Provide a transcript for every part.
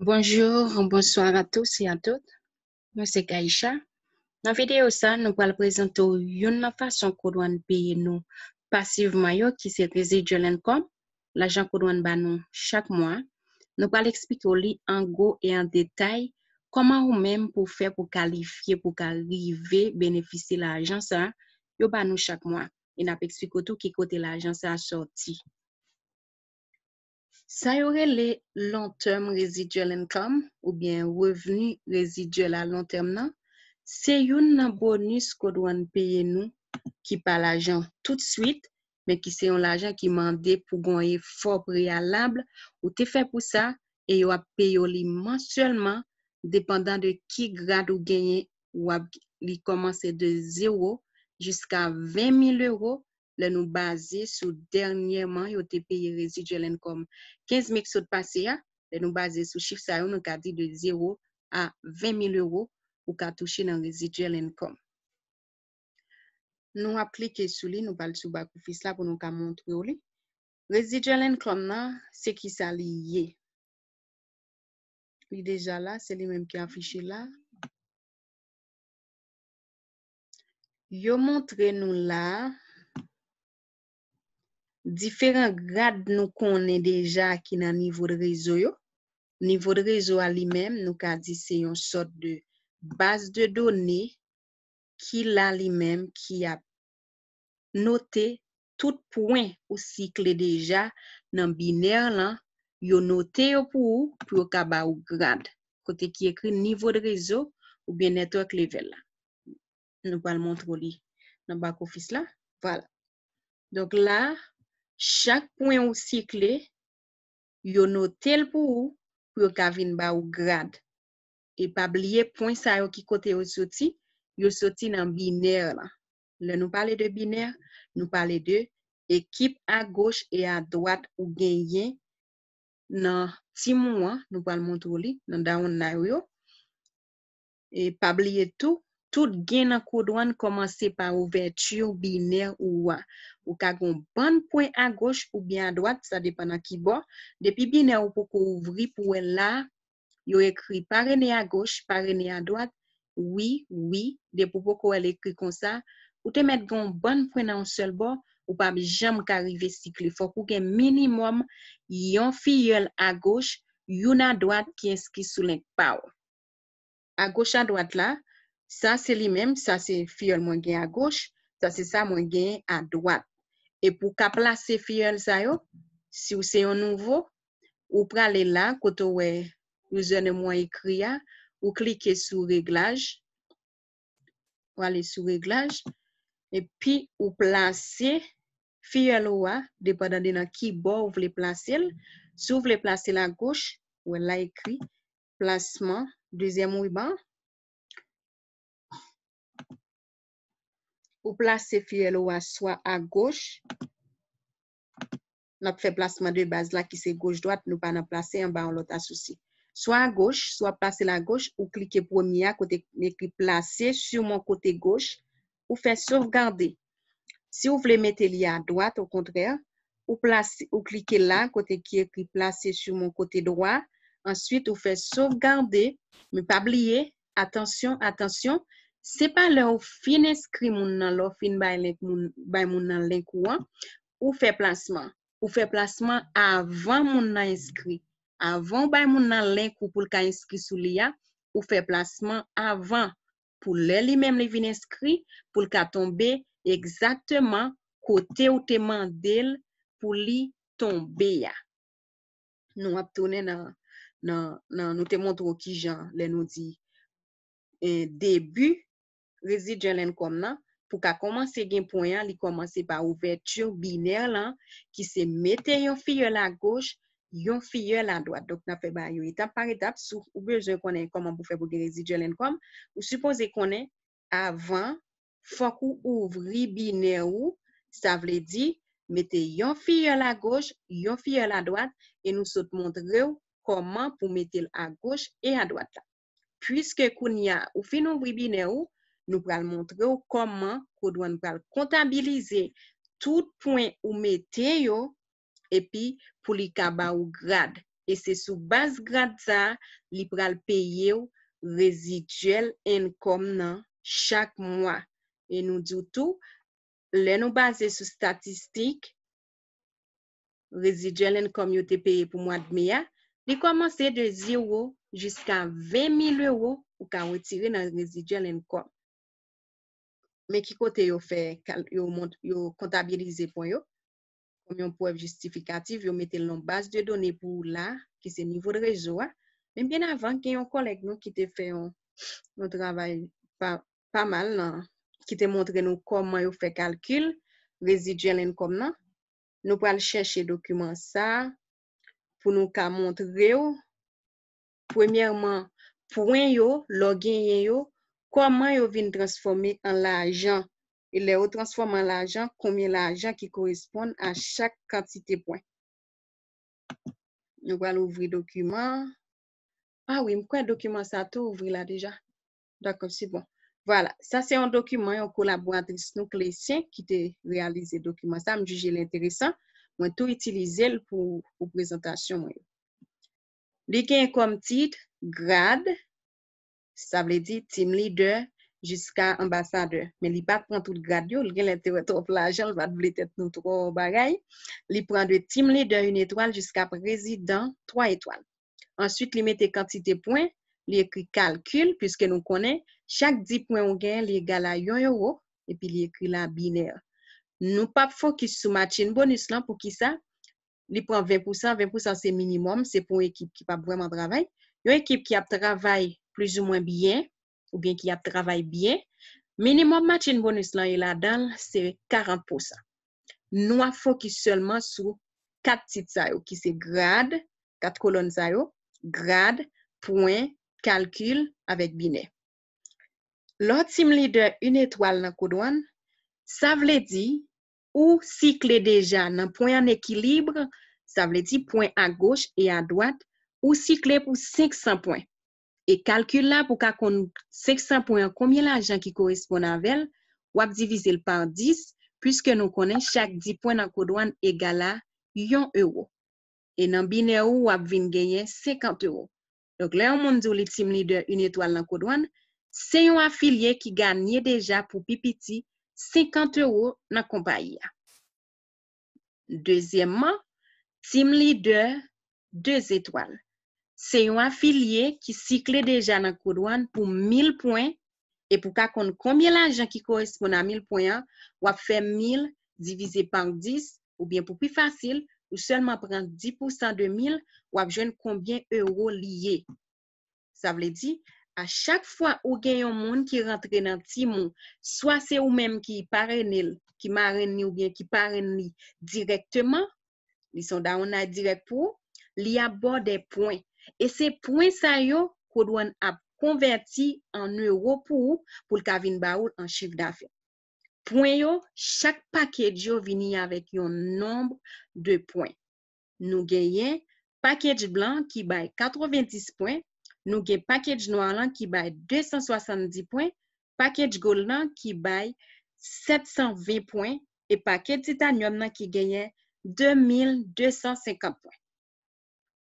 Bonjour, bonsoir à tous et à toutes. Moi, c'est Kaisha. Dans la vidéo, ça, nous allons présenter une façon qu'on doit payer nous passivement, qui c'est residual income, l'argent qu'on doit nous chaque mois. Nous allons expliquer en gros et en détail comment ou même pour faire pour qualifier, pour arriver bénéficier l'argent ça, nous chaque mois. Et nous expliquer tout qui côté l'argent ça a sorti. Ça y aurait les long term residual income ou bien revenu résiduel à long terme nan, c'est un bonus qu'on doit payer nous qui pas l'argent tout de suite, mais qui c'est l'argent qui mandé pour gagner fort préalable. Ou te fait pour ça et yo a payé li mensuellement dépendant de qui grade ou gagné ou a li commencer de 0 jusqu'à 20 000 euros le nou baze sou dernyeman yo te peye rezidye len kom. 15 mek sot pase ya, le nou baze sou chif sa yo nou ka di de 0 a 20.000 euro ou ka touche nan rezidye len kom. Nou aplike sou li, nou pal sou bakou fis la pou nou ka montre ou li. Residual income nan, se ki sa li ye. Li deja la, se li menm ki afiche la. Yo montre nou la, différents grades nous connaît déjà qui dans niveau de réseau yo. Niveau de réseau à lui-même, nous ka dit c'est une sorte de base de données qui là lui-même qui a noté tout point ou cycle déjà dans binaire là, yo noté yo pour pour ka ba ou grade. Côté qui écrit niveau de réseau ou bien network level là. Nous allons montrer li dans back office là. Voilà. Donc là, chak pwen ou sikle, yo notel pou ou, pou yo kavin ba ou grad. E pa bliye pwen sa yo ki kote yo soti, yo soti nan biner la. Le nou pale de biner, nou pale de ekip a goch e a dwat ou genyen nan ti mouan, nou pal montou li, nan daon na yo. E pa bliye tou, tout gain nan kodouane commencer par ouverture binaire ou. Ou ka gon bon point à gauche ou bien à droite, ça dépend dans qui bord. Depuis binaire ou pour ouvrir pour là, yo écrit parrainé à gauche, parrainé à droite. Oui, oui, depuis pour elle écrit comme ça, ou te mettre gon bon point dans un seul bord ou pas jamais qu'arriver cycle. Faut qu'on ait minimum yon filleul à gauche, yon à droite qui inscrit sous link power. À gauche à droite ça, c'est lui-même, ça, c'est fiole moins gain à gauche, ça, c'est ça moins gain à droite. Et pour placer fiole ça yo, si vous c'est un nouveau, ou aller là, côté où username écrit, ou cliquez sur réglage, ou aller sur réglage, et puis ou placer fiole ou dépendant de qui bord vous voulez placer. Si vous voulez placer la gauche, ou là écrit placement, deuxième ruban, ou placer fiel ou soit à gauche. Nous fait placement de base là qui c'est gauche-droite, nous pas placer en bas en l'autre associé. Soit à gauche, soit placer la gauche ou cliquer premier à côté écrit placer sur mon côté gauche ou faire sauvegarder. Si vous voulez mettre li à droite, au contraire, ou placer ou cliquer là côté qui écrit placer sur mon côté droit. Ensuite, vous faites sauvegarder, mais pas oublier, attention, attention, c'est pas leur fin inscrit moun nan leur fin bay moun bay moun nan ou an, ou fait placement. Ou fait placement avant moun nan inscrit. Avant bay moun nan link ou pour ka inscrit sou liya, ou fait placement avant pour le li même li vin inscrit pour le ka tomber exactement côté ou te mandel pour li tomber ya. Nous ap tourner dans nan, nan nous te montre qui jan le nous dit eh, début residual income nan, pou ka komanse gen poyan, li komanse pa ouverture biner lan, ki se mette yon fiye la goch, yon fiye la doat. Dok na fe ba yon etap par etap, sou ou beze konen koman pou fe pou gen residual income, ou suppose konen avan, fok ou ouvri biner ou, sa vle di, mette yon fiye la goch, yon fiye la doat, e nou sot montre ou koman pou mette l a goch e a doat la. Pwiske koun ya ou fin ouvri biner ou, nou pral montre ou koman kodouan pral kontabilize tout point ou mette yo epi pou li kaba ou grad. E se sou bas grad sa, li pral peye ou reziduel enkom nan chak mwa. E nou djoutou, le nou base sou statistik, reziduel enkom yo te peye pou mwa dmeya, li komanse de 0 jiska 20.000 euro ou ka wetire nan reziduel enkom. Me ki kote yo pon yo, kom yon pou ev justifikatif, yo mette loun base de donè pou la, ki se nivou de rezo a. Men bien avan, ki yon kolek nou ki te fe yon travay pa mal nan, ki te montre nou koman yo fe kalkil, reziduel en kom nan, nou pal chèche dokumen sa, pou nou ka montre yo, yo, login yo, koman yo vin transforme an la ajan E le ou transforman l'ajan, koumye l'ajan ki koresponde a chak kantite poin. Nou wale ouvri dokumen. Ah oui, mkwen dokumen sa tou ouvri la deja. D'akon, si bon. Voilà, sa se yon dokumen yon kolaboratris nou klesyen ki te realize dokumen sa. M juje l'interesan. Mwen tou itilize l pou prezentasyon mwen. Li gen kom tit, grad, sa vle di team leader, jiska ambasadeur. Men li pat pran tout grad yo, li gen l'interwe trop lajan, li pat vle tet nou tro bagay. Li pran de team leader 1 etoal jiska prezident 3 etoal. Ensuite, li mette kantite poin, li ekri kalkul, pwiske nou konen, chak 10 poin ou gen, li egala yon euro, epi li ekri la biner. Nou pap fokis sou matchen bonus lan pou ki sa, li pran 20%, 20% se minimum, se pou ekip ki pap vreman travay. Yon ekip ki ap travay plus ou mwen biyen, ou bien ki ap travay bien, minimum matchen bonus yon la dan, se 40%. Nou a fokis selman sou 4 tit sayo, ki se grad, 4 kolon sayo, grad, poin, kalkul, avek bine. Lot sim leader un etwal nan kodwan, sa vle di, ou sikle deja nan poin an ekilibre, sa vle di poin a goch e a dwat, ou sikle pou 500 poin. E kalkul la pou ka kon 600 poyen komye la ajan ki korespon anvel, wap divize l par 10, pwiske nou konen chak 10 poyen nan kodwan egala yon euro. E nan bine ou wap vin genyen 50 euro. Donk le yon moun zou li tim lider yon etwal nan kodwan, se yon afilye ki ganye deja pou pipiti 50 euro nan kompayi ya. Dezyemman, tim lider 2 etwal. Se yon afilye ki sikle deja nan kodwan pou 1000 poin, e pou ka kon konbye l'ajan ki korespon nan 1000 poin, wap fe 1000 divize pan 10, ou bien pou pi fasil, ou selman pren 10% de 1000, wap jwen konbyen euro liye. Sa vle di, a chak fwa ou gen yon moun ki rentre nan ti moun, swa se ou menm ki paren ni, ki maren ni ou bien ki paren ni direktman, li son da ou nan direkt pou, li. E se pwen sa yo kodwan ap konverti an euro pou ou pou lka vin ba ou an chif da fe. Pwen yo, chak paket yo vini avèk yon nombre de pwen. Nou genyen paket blan ki bay 90 pwen, nou gen paket noy lan ki bay 270 pwen, paket gold lan ki bay 720 pwen, e paket titanium nan ki genyen 2250 pwen.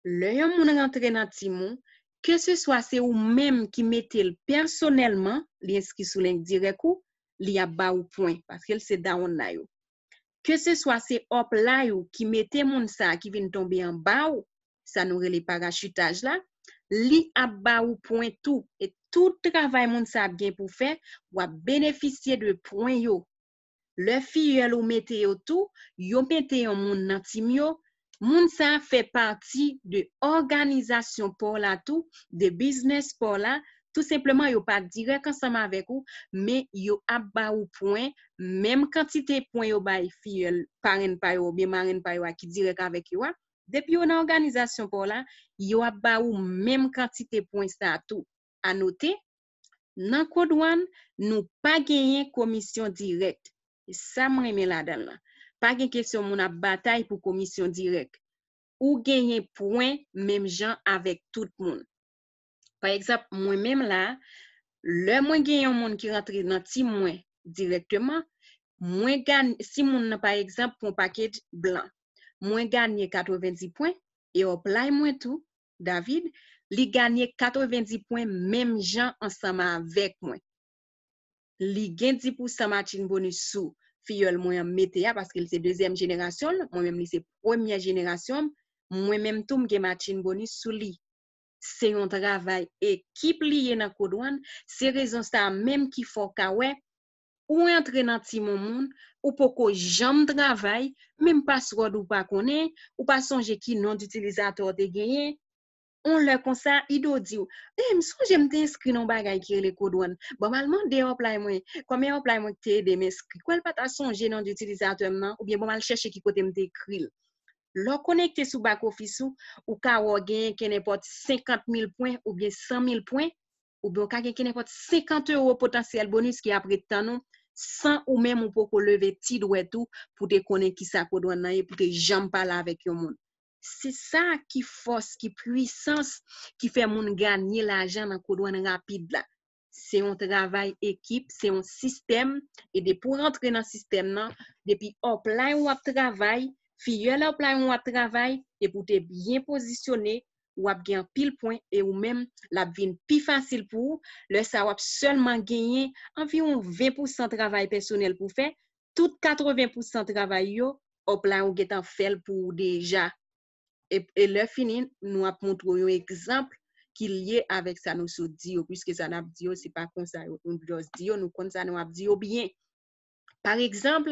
le yon moun rentre nan ti moun, ke se swa se ou menm ki metel personelman, li eski sou lenk direk ou, li ap ba ou poin, paske el se da on la yo. Ke se swa se op la yo ki metel moun sa ki vin tombe an ba ou, sa nou re li parachutaj la, li ap ba ou poin tou, et tout travay moun sa ap gen pou fe, wap beneficye de poin yo. Le fi yon ou mete yo tou, yo mete yon moun nan tim yo, Moun sa fè pati de organizasyon pou la tou, de biznes pou la, tout sepleman yo pa direk ansama avek ou, me yo ap ba ou pouen, mem kantite pouen yo bay fi paren pa yo, bi maren pa yo a ki direk avek yo a, depi yo nan organizasyon pou la, yo ap ba ou mem kantite pouen sa tou. Anote, nan kodwan nou pa genyen komisyon direk, sa mwen me la dan la. Pa gen kesyon moun ap batay pou komisyon direk. Ou genyen pouen menm jan avek tout moun. Par ekzap, mwen menm la, le mwen genyon moun ki rentre nan ti mwen direktman, mwen ganyen, si moun nan par ekzap pou paket blan, mwen ganyen 90 pouen, e oplay e mwen tou, David, li ganyen 90 poen menm jan ansama avek mwen. Li gen 10% matin bonus sou. Fiyol mwen mette ya paske li se dezem jenerasyon, mwen menm li se premye jenerasyon, mwen menm tou mge machin bonus sou li. Se yon travay ekip liye nan kodwan, se rezon sa menm ki foka we, ou entre nan ti moun moun, ou poko jam travay, menm paswad ou pa konen, ou pa sonje ki non d'utilizator te genyen, on lè kon sa, i do di ou, e, msou jem te inskri non bagay kire le kodwan, ba malman de oplay mwen, kwa men oplay mwen te de m'inskri, kwa l pata sonje non d'utilizator mnan, ou bien ba mal chèche ki kote mte kril. Lò konekte sou bak ofisou, ou ka wò genye kene pot 50.000 poin, ou bien 100.000 poin, ou bien ka genye kene pot 50 euro potansyel bonus ki apre tanon, san ou men moun poko leve ti dwe tou pou te konen ki sa kodwan nan ye pou te jam pala avek yo moun. Se sa ki fos, ki pwisans, ki fe moun ganyi la jan nan kodwan rapide la. Se yon travay ekip, se yon sistem, e de pou rentre nan sistem nan, depi op la yon wap travay, fiye la op la yon wap travay, e pou te bien posisyone, wap gen pil point, e ou men la vin pi fasil pou, le sa wap selman genye, anviyon 20% travay personel pou fe, tout 80% travay yo, op la yon getan fel pou deja E, e lè fini, nou ap montrou yon ekzamp ki liye avèk sa nou sou diyo, pwiske sa nou ap diyo, se pa kon sa yon blos diyo, nou kon sa nou ap diyo byen. Par ekzamp,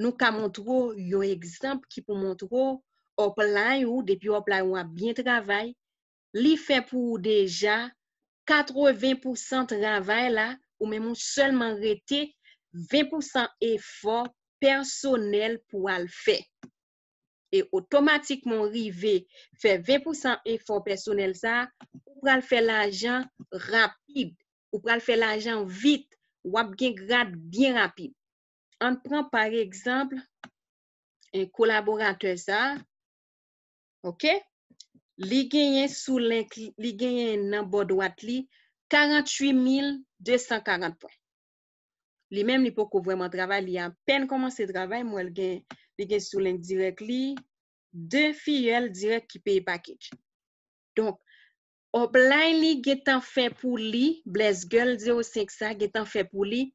nou ka montrou yon ekzamp ki pou montrou op lan yon, depi op lan yon ap byen travay, li fe pou deja 80% travay la, ou men moun selman rete 20% efor personel pou al fey. E otomatik moun rive fe 20% efor personel sa, ou pral fe la jan rapide, ou pral fe la jan vit, wap gen grad bien rapide. An pran par ekzamp, en kolaborate sa, ok? Li genyen nan bod wat li 48.240 poin. Li menm li pou kou vweman travay, li an pen komanse travay, mwen li gen sou lenk direk li, de fiyel direk ki peye pakej. Donk, op la li getan fe pou li, bles gel 05 sa, getan fe pou li,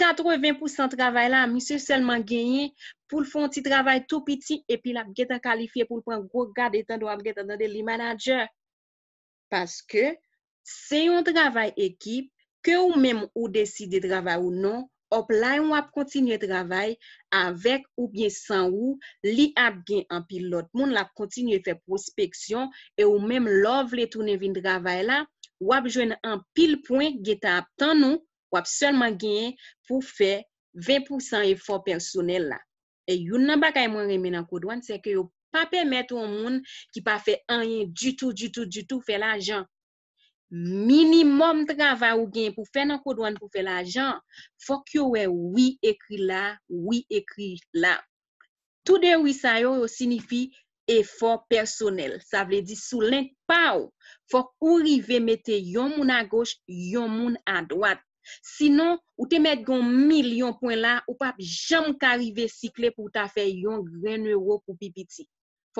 80% travay la, misye selman genye pou l fon ti travay tou piti epi la geta kalifiye pou l pran gwo gade etan do ap geta dande li manager. Paske, se yon travay ekip, ke ou menm ou deside travay ou non, op la yon ap kontinye travay avek ou bien san ou, li ap gen an pilot. Moun la kontinye fe prospeksyon, e ou menm lov le toune vin travay la, wap jwen an pil poin geta ap tan nou, wap selman gen pou fe 20% efor personel la. E yon nan bakay mwen remen nan kodwan, se ke yo pa pemet ou moun ki pa fe anyen du tout, du tout, du tout fe la jan. Minimum travay ou genye pou fe nan kodwan pou fe la jan, fok yo we oui ekri la, oui ekri la. Tout de oui sa yo yo signifi efor personel. Sa vle di sou lenk pa ou, rive mette yon moun a goch, yon a dwat. Sinon, ou te met gon milyon pwen la, ou pap jam ka rive sikle pou ta fe yon gren euro pou pipiti.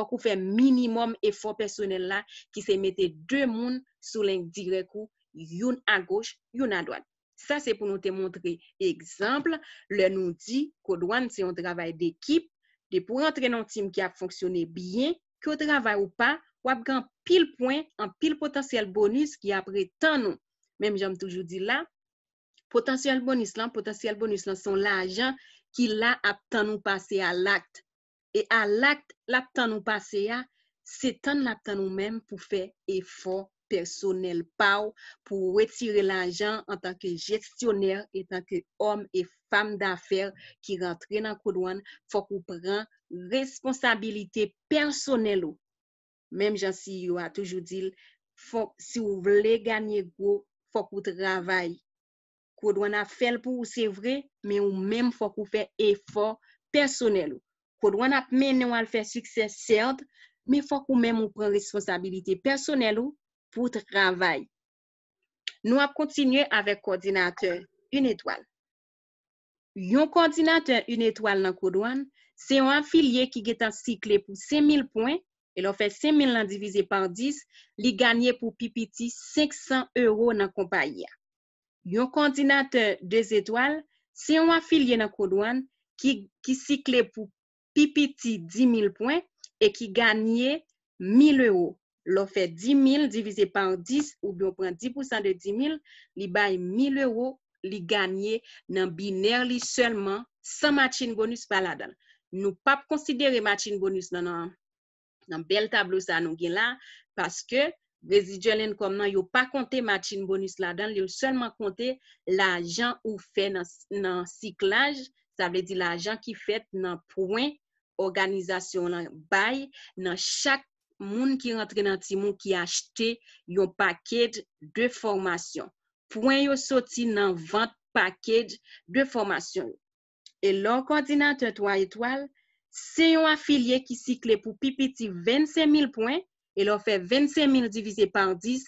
Fok ou fe minimum efor personel la ki se mette de moun sou lenk direkou, yon a goch, yon a doan. Sa se pou nou te montre ekzample, le nou di kodwan se yon travay dekip, de pou rentre nan tim ki ap fonksyone bien, ki ou travay ou pa, wap gan pil pwen, an pil potansyel bonus ki apre tan nou. Mem jom toujou di la, Potansyel bonus lan, potansyel bonus lan son la ajan ki la ap tan nou pase a lakt. E al akt lap tan nou pase ya, se tan lap tan nou men pou fe efor personel pa ou pou wetire l'ajan an tanke gestioner et tanke om e fam d'afer ki rentre nan kodwan fok ou pran responsabilite personel ou. Mem jan si yo a toujou dil, fok si ou vle ganyen go, fok ou travay. Kodwan a fel pou ou se vre, men ou men fok ou fe efor personel ou. Kodwan ap men nou al fe sukses serd, men fok ou menm ou pren responsabilite personel ou pou travay. Nou ap kontinye avek koordinateur un etwal. Yon koordinateur un etwal nan kodwan, se yon afilye ki getan sikle pou 5.000 poin, E lo fe 5.000 nan divize par 10, li ganyen pou pipiti 500 euro nan kompaya. Yon koordinateur 2 etwal, se yon afilye nan kodwan ki sikle pou pipiti 10.000 poin e ki ganyen 1.000 euro. Lo fe 10.000 divize par 10 ou bi biyon pren 10% de 10.000 li bay 1.000 euro li ganyen nan biner li selman san machin bonus pala dan. Nou pap konsidere machin bonus nan nan, nan bel tablo sa nou gen la paske residual income nan yo pa konte machin bonus la dan, yo selman konte la jan ou fe nan, nan siklaj sa vle di la ajan ki fet nan pouen organizasyon nan bay, nan chak moun ki rentre nan ti moun ki achete yon pakej de formasyon. Pouen yo soti nan vant pakej de formasyon. E lor koordinate 3 etwal, se yon afilye ki sikle pou pipiti 25.000 pouen, e lor fe 25.000 divize par 10,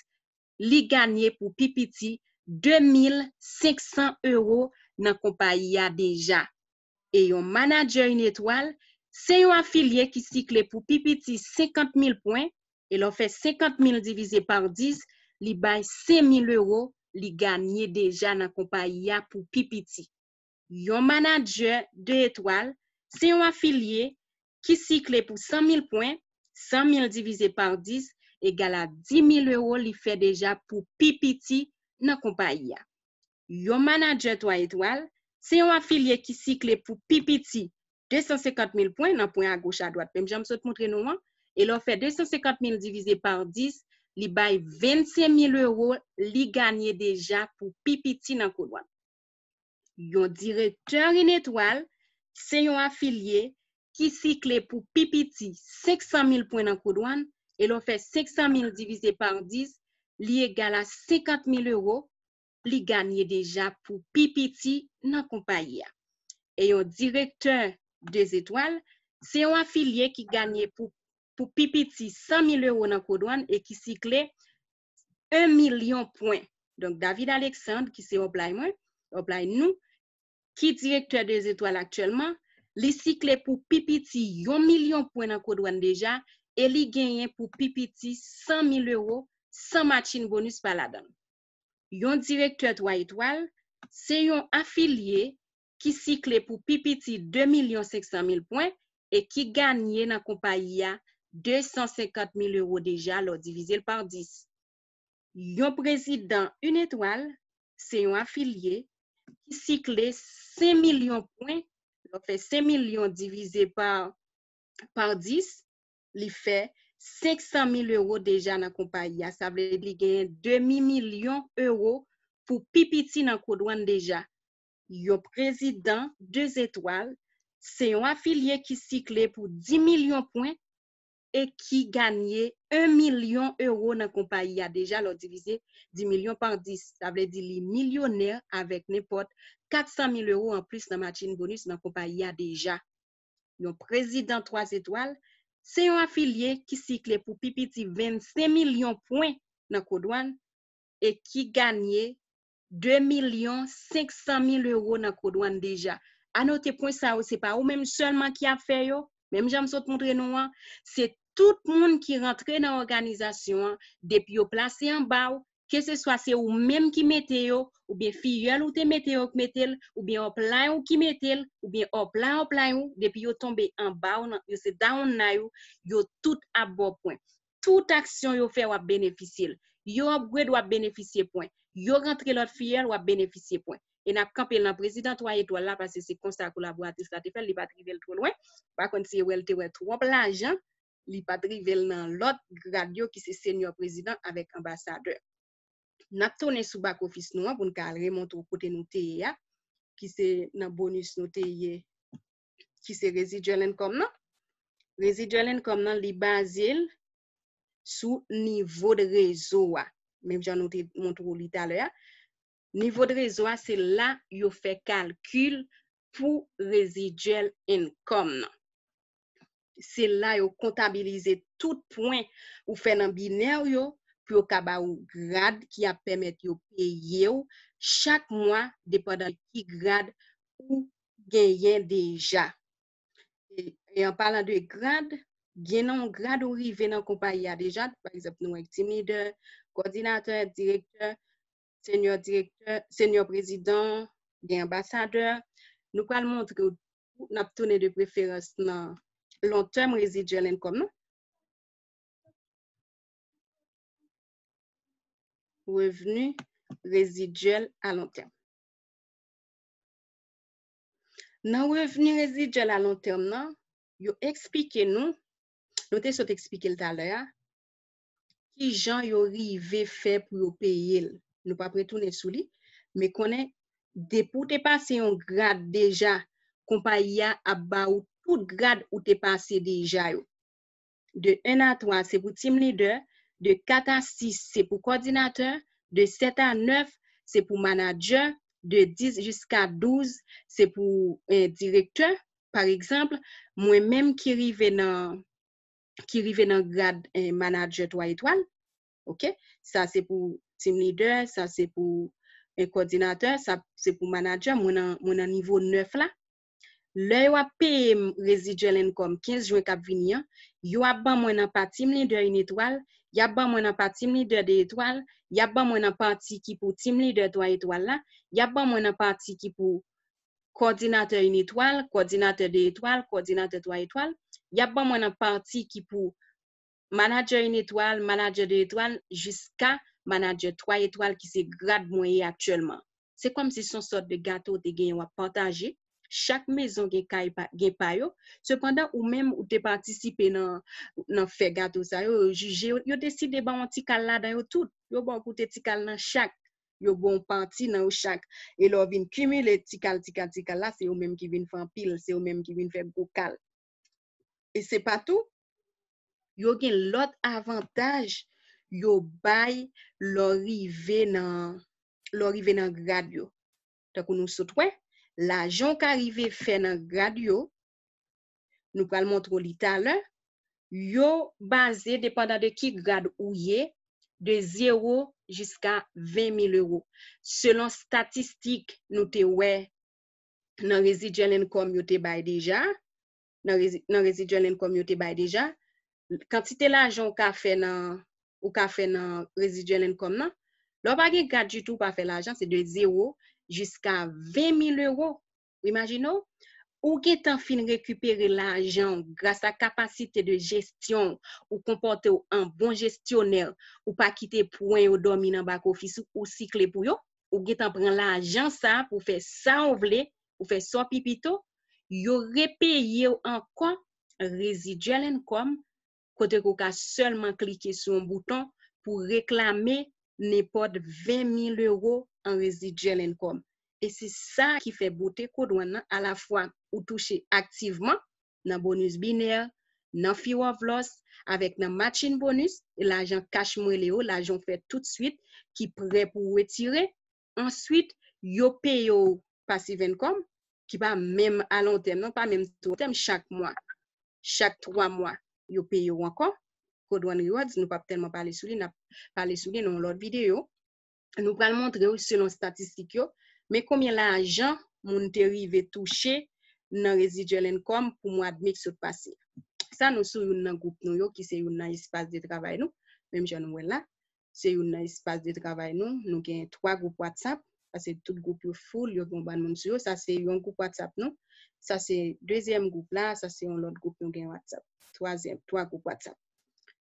li ganyen pou pipiti 2.500 euro nan kompayi ya deja. E yon manager yon etwal, Se yon afilye ki sikle pou pipiti 50.000 poin, e lo fe 50.000 divize par 10, li bay 5.000 euro li ganyen deja nan kompayi ya pou pipiti. Yon manager 2 etwal, se yon afilye ki sikle pou 100.000 poin, 100.000 divize par 10, e gala 10.000 euro li fe deja pou pipiti nan kompayi ya. Yon manager 3 etwal, se yon afilye ki sikle pou pipiti 250.000 poin nan poin a goch a doat. Pem jam sot montre nou fe 250.000 divize par 10, li bay 25.000 euro li ganyen deja pou pipiti nan kodwan. Yon direktor in etwal, se yon afilye ki sikle pou pipiti 500.000 poin nan kodwan, e lo fe 500.000 divize par 10, li egala 50.000 euro li ganyen deja pou pipiti nan kompaya. E yon direktor 2 etwal, se yon afilye ki ganyen pou pipiti 100.000 euro nan kodwan e ki sikle 1 milyon poin. Donk David Alexandre ki se oblay mwen, oblay nou, ki direktor 2 etwal aktuelman, li sikle pou pipiti 1 milyon poin nan kodwan deja e li ganyen pou pipiti 100.000 euro san machin bonus paladan. Yon direktor 3 etwal, se yon afilye ki sikle pou pipiti 2.500.000 poin e ki ganyen nan kompayi ya 250.000 euro deja lo divize l par 10. Yon prezident 1 etwal, se yon afilye, ki sikle 5 milyon poin, lo fe 5 milyon divize par 10, li fe 500.000 euro deja nan kompayi ya. Sa vle li genyen 2.000 milyon euro pou pipiti nan kodwan deja. Yon prezident 2 etwal, se yon afilye ki sikle pou 10 milyon poin e ki ganyen 1 milyon euro nan kompayi ya deja lo divize 10 milyon par 10. Sa vle di li milyoner avek nepot 400 mil euro an plus nan machin bonus nan kompayi ya deja. Yon prezident 3 etwal, se yon afilye ki sikle pou pipiti 25 milyon poin nan kodwan e ki ganyen 2.500.000 euro nan kodwan deja. Anote pon sa ou se pa ou menm selman ki a fe yo, menm jan msot montre nou an, se tout moun ki rentre nan organizasyon, depi yo plase an ba ou, ke se swa se ou ki mete yo, ou bien fiyel ou te ki mete yo, ou bien oplan ou ki mete yo, ou bien oplan oplan ou, depi yo tombe an ba ou, yo se down na yo, yo tout ap bo pon. Tout aksyon yo fe wap beneficil. Yo ap gwe dwa beneficie pon. Yo rentre lot fiyel wap beneficye poin. E nap kampel nan prezident woye to la pase se konsta kolaboratis la te fel li patrivel tro lwen. Bakon se wel te wel tro plajan li patrivel nan lot gradyo ki se senyor prezident avek ambasadeur. Nap tonen sou bak ofis nou an pou nou ka remontou kote nou teye ya. Nan bonus nou teye ki se rezidyolen kom nan. Rezidyolen kom nan li bazil sou nivou de rezo wa. Mem jan nou te montrou li taler. Nivou de rezo a, se la yo fe kalkul pou residual income nan. Se la yo kontabilize tout poin ou fe nan biner yo, pou yo kaba ou grad ki ap pemet yo peye yo, chak mwa depa dan ki ou genyen deja. E an palan de grad, gen nan grad ou rive nan kompany ya deja, par exemple, nou ek leader, koordinateur, direkteur, senior direkteur, senior prezident, gen ambasadeur, nou pral montre ou nap toune de preferans nan long term residual income nou. revenu reziduel a long term. Nan revenu reziduel a long term nan, yo eksplike nou, nou te sot ekspike l taler, ki jan yo rive fe pou yo peye l. Nou pa pretounen sou li, me konen depou te pase yon grad deja, kompa ya ba ou tout grad ou te pase deja yo. De 1 a 3, se pou team leader, de 4 a 6 se pou koordinateur, de 7 a 9 se pou manager, de 10 jiska 12 se pou eh, direkteur. Par exemple, mwen menm ki rive nan... ki rive nan grad eh, manager 3 etwal, ok, sa se pou team leader, sa se pou koordinateur, sa se pou manager, mwen nan nivou 9 la, le yo ap peye residual income 15 jwe kap vini, yo ap ban mwen pa team leader 1 etwal, ya ban mwen nan pa team leader 2 etwal, ya ban mwen nan pati ki pou team leader 3 etwal la, ya ban mwen nan pati ki pou koordinateur 1 etwal, koordinateur 2 etwal, koordinateur 3 etwal, Ya ban mwen an parti ki pou manager in etwal, manager de etwal, jiska manager 3 etwal ki se grad mwenye aktuelman. Se kom si son sort de gato te gen wap pataje, chak mezon gen payo, sepanda ou menm ou te partisipe nan fe gato sa yo, yo deside ban an tikal la dan yo tout, yo ban koute tikal nan chak, yo bon parti nan yo chak, e lo vin kumile tikal, tikal, tikal la, se yo menm ki vin fan pil, se yo menm ki vin fe bokal. E se pa tou, yo gen lot avantaj yo bay lorive nan grad yo. Takou la jon ka rive fè nan grad yo, nou pral montrou li talè, yo baze depanda de ki grad ou ye, de 0 jiska 20.000 euro. Selon statistik nou te wè nan residual income yo te bay deja, nan, resi, nan residual income yo te bay deja, kantite la jon ka fè nan, ou ka fè nan residual income nan, lò pa gen grad jitou pa fè la jon, se de 0 jiska 20.000 euro. Imagino, ou gen tan fin rekupere la ajon grasa kapasite de gestyon ou kompote ou an bon gestionel ou pa kite pouen ou domi nan bak ofis ou sikle pou yo, ou gen tan pren la ajon sa pou fe sa ou vle, pou fe so pipito, yo ou ankon residual income kote kou ka selman klike sou an bouton pou reklame nepot 20.000 euro an residual income. E se sa ki fe bote kou douan nan a la fwa ou touche aktiveman nan bonus biner, nan few of loss, avek nan matching bonus, e la ajan kache mwele ou, la ajan fe tout suite ki pre pou wetire. Answit, yo peyo passive income, ki pa mèm alon tem, nan pa mèm tem chak mwa, chak 3 mwa, yo peyo wankon, Code One Rewards, nou pa ptelman pale sou li, nan pale sou li nan lòt videyo, nou pral montre yo selon statistik yo, mè komyen la ajan moun te rive touche nan residual income pou mwa admik sot pase. Sa nou sou yon nan goup nou yo ki se nan de travay nou, mèm jan nou wè la, se yon nan de travay nou, 3 WhatsApp, tout goup yo ban WhatsApp nou. Sa dezem goup la, sa se yon lot goup. Troazem, troa goup WhatsApp.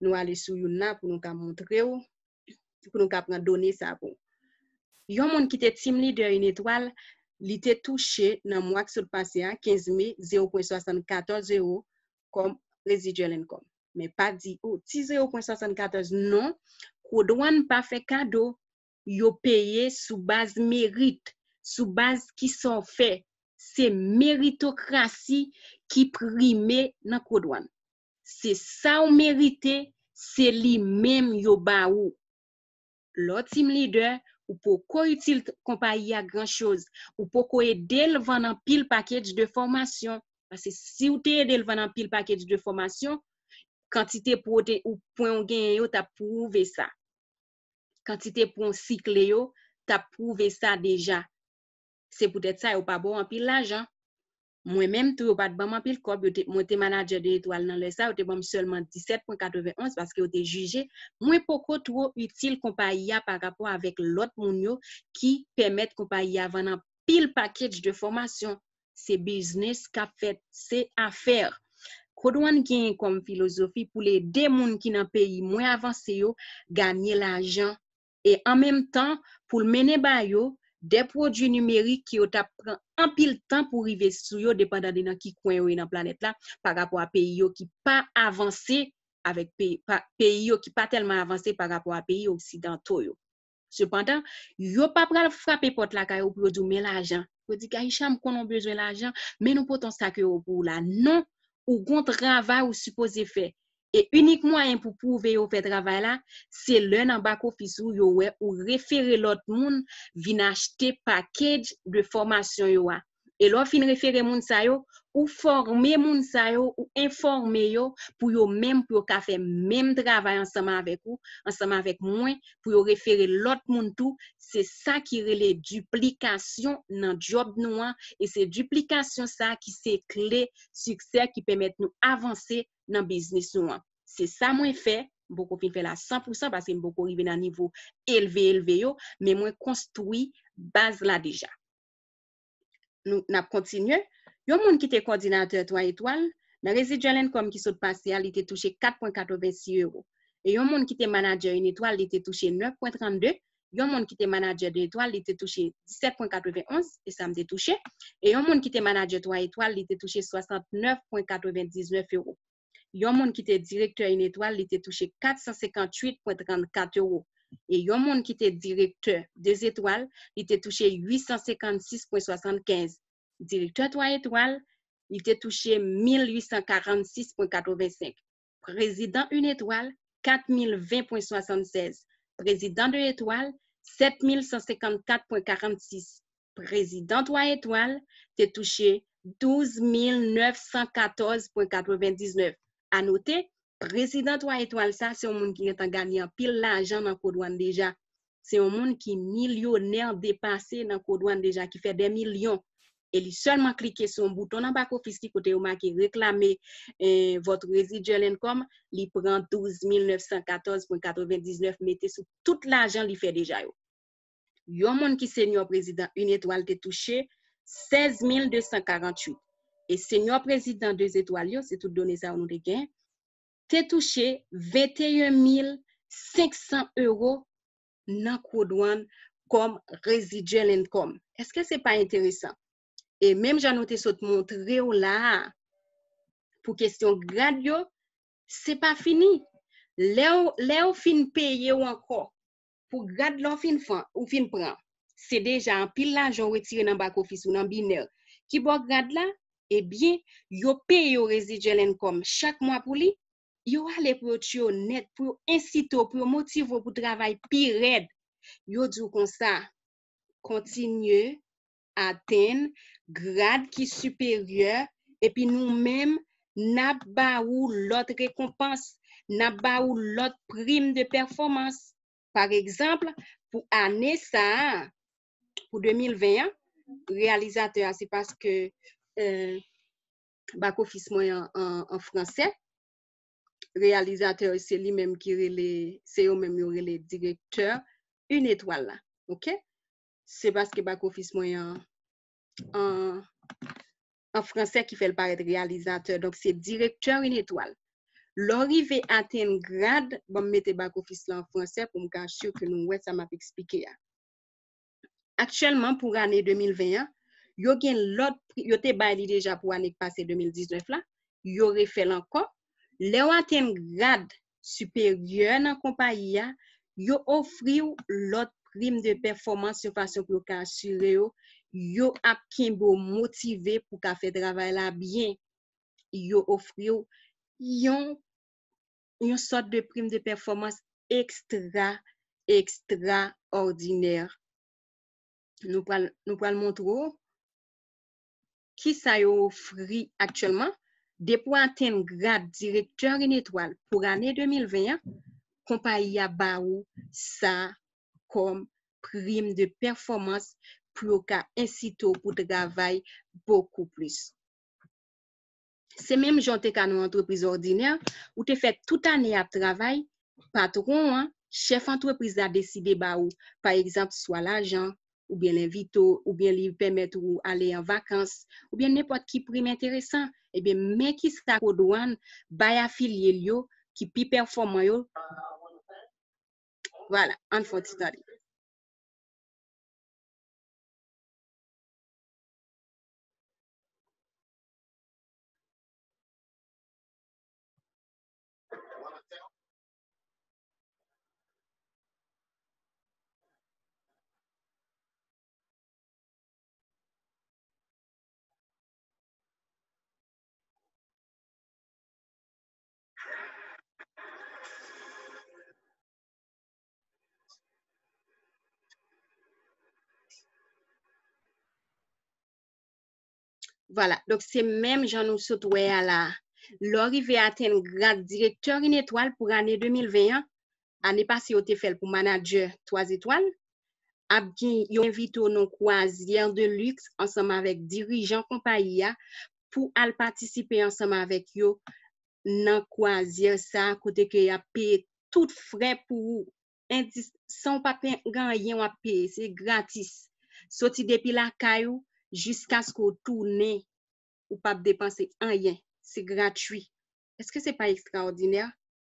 Nou ale sou yon na pou nou ka. Pou nou ka pran donye sa pou. Yon moun ki te team leader yon etwal, li te touche nan mwak sou l'pase a, 15 me, 0.74 euro kom residual income. Me pa di, oh, ti 0.74, non, kou douan pa fe kado yo peye sou baz merite, sou baz ki son fe, se meritokrasi ki prime nan kodwan. Se sa ou merite, se li mem yo ba ou. Lo team leader, ou pou ko util kompa ya gran choz, ou pou ko edel vanan pil pakej de formasyon, pase si ou te edel vanan pil pakej de formasyon, kantite pou ou pou gen yo ta pouve sa. kantite pou an sikle yo, ta pouve sa deja. Se pou det sa yo pa bo an pil la jan. Moi-même, tout pas de bon pile corps, moi te manager de étoile dans le ça, te bon seulement 17.91 parce que te jugé moins beaucoup trop utile compagnie par rapport avec l'autre moun qui permettent compagnie à vendre pile package de formation. C'est business qu'a fait, c'est affaire. Kodouan gen comme philosophie pour les deux moun qui dans pays moins avancé yo gagner l'argent et en même temps pour mener ba yo des produits numériques qui ont prend un pile temps pour arriver sur yo dépendant de qui coin dans planète là par rapport à pays qui pas avancé avec pays yo qui pas tellement avancé par rapport à pays occidentaux. Cependant, yo pas frapper la caille pour dire mais l'argent. Vous dit qu'Aïcham qu'on a besoin l'argent, mais nous potons ça que pour là. Non, ou gon travail ou supposé faire. Et unique moyen pour prouver au fait travail là, c'est l'un en back office ou yo ou référer l'autre monde vient acheter package de formation yo Et là fin référer moun sa yo ou former moun sa yo ou informer yo pour yo même pour ka faire même travail ensemble avec vous, ensemble avec moi pour yo référer l'autre monde tout, c'est ça qui relève duplication dans job nous et c'est duplication ça qui c'est clé succès qui permet nous avancer dans business nous. C'est ça moi fait beaucoup fin fait la 100% parce que beaucoup arrivé à un niveau élevé élevé yo, mais moi construit base là déjà. Nous n'a continué Yon moun ki te koordinateur 3 étoiles, dans residual income qui saute passé, il était touché 4.86 euros. Et yon moun qui te manager une étoile, il était touché 9.32. Yon moun qui te manager 2 étoiles, il était touché 17.91 et ça me touché. Et yon moun qui te manager 3 étoiles, il était touché 69.99 euros. Yon moun qui te directeur une étoile, il était touché 458.34 euros. Et yon moun qui te directeur 2 étoiles, il était touché 856.75 Directeur 3 étoiles, il était touché 1846,85. Président 1 étoile, 4020,76. Président 2 étoiles, 7154,46. Président 3 étoiles, était touché 12 914,99. À noter, président 3 étoiles, c'est un monde qui est en gagnant pile l'argent dans le douane déjà. C'est un monde qui est millionnaire dépassé dans le douane déjà, qui fait des millions et il seulement cliquer sur un bouton dans back office qui côté marqué eh, votre residual income, il prend 12 914.99 mettez sur tout l'argent qu'il fait déjà yo. Yon monde qui senior président une étoile te touché 16 248 et senior président deux étoiles c'est tout donné ça de gain te touché 21 500 euros dans douane comme residual income. Est-ce que c'est pas intéressant? Et même j'en ai saute montrer là, pour question grade yo, c'est pas fini. Là, fin payer ou encore, pour grade l'on fin ou fin prend, c'est déjà un pile l'argent retiré dans back office ou dans binaire. Qui bon grade là, eh bien, yo paye yo residual income chaque mois pour lui, yo aller pour yo net, pour inciter, pour motiver pour travail plus raide. Yo dit comme ça, continue atteindre grade qui supérieur et puis nous-mêmes n'a pas ou l'autre récompense, n'a pas ou l'autre prime de performance. Par exemple, pour année ça, pour 2021, réalisateur, c'est parce que euh, back office moi en, en, français, réalisateur, c'est lui-même qui est c'est eux-mêmes les directeurs, une étoile là, ok? C'est parce que back office moi en, en, français qui fait le paraître réalisateur. Donc, c'est directeur une étoile. L'arrivée atteint grade, bon, mettez back office là en français pour me sûr que nous, ouais, ça m'a expliqué. Actuellement, pour l'année 2021, yo gen l'autre, yo te baili déjà pour l'année passée 2019 là, yo refait encore. Le atteint grade supérieur dans la compagnie, yo offre l'autre prime de performance de façon pour assurer yo ap kimbo motivé pour ka fait travail là bien yo yo une sorte de prime de performance extra extraordinaire nous pral nous pral montrer qui ça yo offri actuellement depuis atteindre grade directeur une étoile pour l'année 2020 compagnie a baou ça comme prime de performance pour qu'à inciter pour travail beaucoup plus. Se menm jante ka nou entreprise ordinaire, ou te fet tout ane ap travay, patron, an, chef entreprise a deside ba ou, par exemple, swa l'ajan, ou bien l'invito, ou bien li pemet ou ale en vakans, ou bien nepot ki prim interesan, e bien men ki sa kodouan, bay liyo, ki pi performan yo. Voilà, an fote stadi. Voilà, dok se menm jan nou sot wè a la. Lorive aten grad direktor in etwal pou ane 2021, ane pasi yo te fel pou manager 3 etwal, ap gen yo invito nou kwazier de luxe ansama vek dirijan kompanya pou al patisipe ansama vek yo nan kwazier sa kote ke ya pe tout fre pou indis, san papen ganyen wap pe, se gratis. Soti depi la kayou, jiska skou toune ou pap depanse anyen, se gratuy. Eske se pa ekstraordinèr?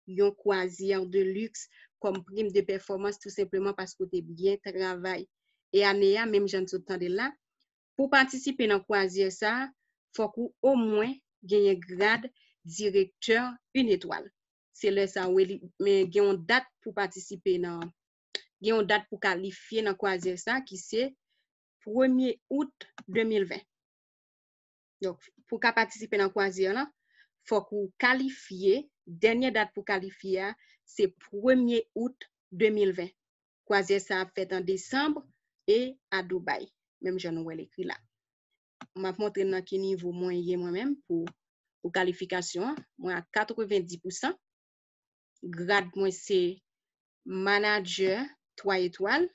Yon kwaziyan de luks, kom prim de performans tout sepleman pasko te byen travay. E aneya, menm jan sou tande la, pou patisipe nan kwaziyan sa, fok ou o mwen genye grad direkteur un etwal. Se lè sa wè li, men genyon dat pou patisipe nan, genyon dat pou kalifiye nan kwaziyan sa ki se 1er août 2020. Donc, pour ka participer dans croisière là, faut qu'on qualifier, dernière date pour qualifier, c'est 1er août 2020. Croisière ça a fait en décembre et à Dubaï. Même j'en ai écrit là. On m'a montré dans quel niveau moyen moi-même pour, pour qualification. Moi à 90%. Grade moi c'est manager 3 étoiles.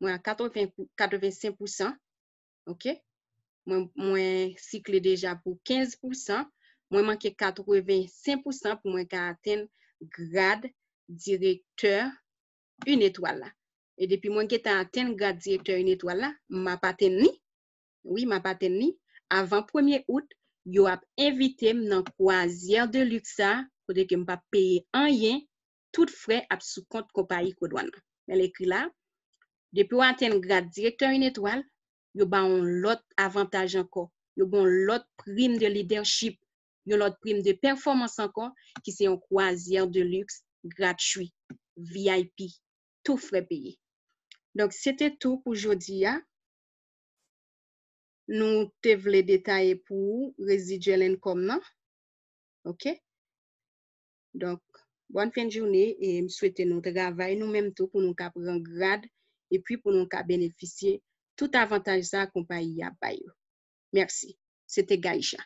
mwen 85%, ok? Mwen, mwen sikle deja pou 15%, mwen manke 85% pou mwen ka aten grad direkteur un etwal la. E depi mwen ke ta aten grad direkteur un etwal la, mwen pa ten ni, oui mwen pa ten ni, avan 1er out, yo ap invite m nan kwazier de luksa kote ke m pa peye anyen, tout fre ap sou kont kompayi kodwana. Mwen ekri la, Depi wanten grad direktor in etwal, yo ba on lot avantaj anko. Yo bon lot prim de leadership, yo lot prim de performans anko, ki se yon kwazier de luxe, gratuit, VIP, tout fre peye. Donk, sete tou pou jodi ya. Nou te vle detaye pou residuel enkom nan. Ok? Donk, bon fin jouni e m souwete nou travay nou menm tou pou nou kap ren grad puis pour nous ka bénéficier tout avantage ça compagnie a bay yo. Merci. C'était Gaïcha.